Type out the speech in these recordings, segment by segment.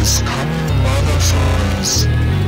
coming, motherfuckers.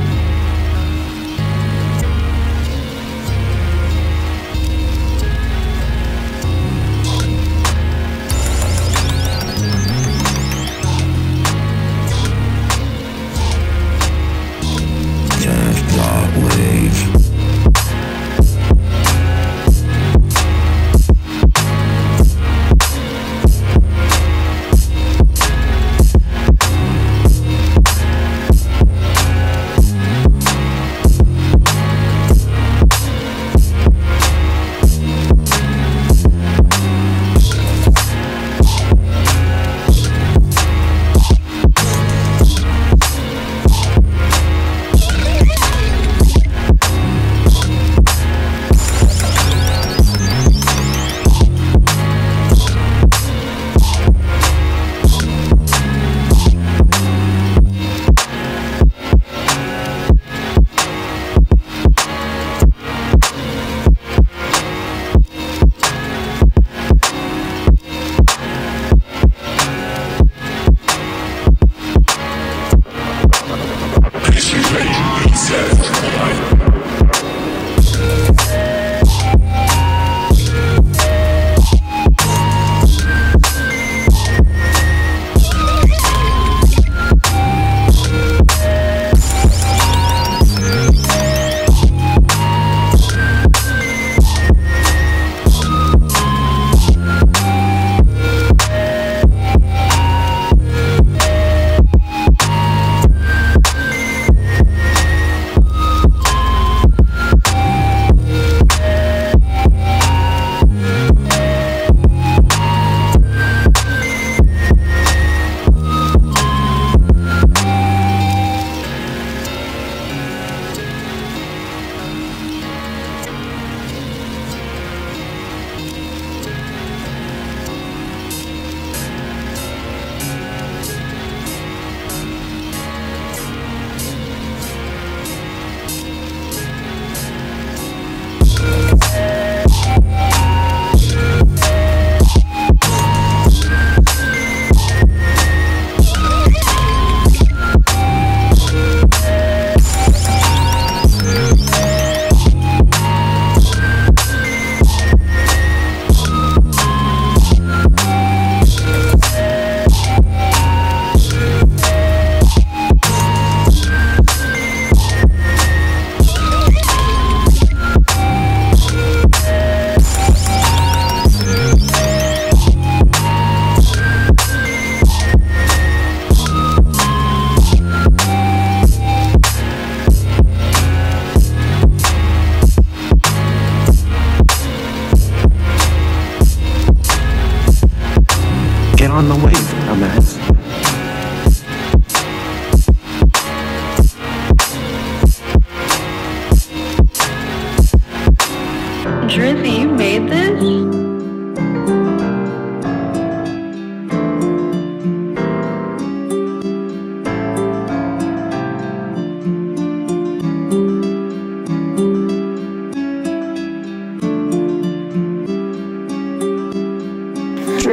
On the wave, dumbass. Drizzy,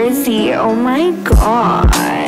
Drizzy, oh my god.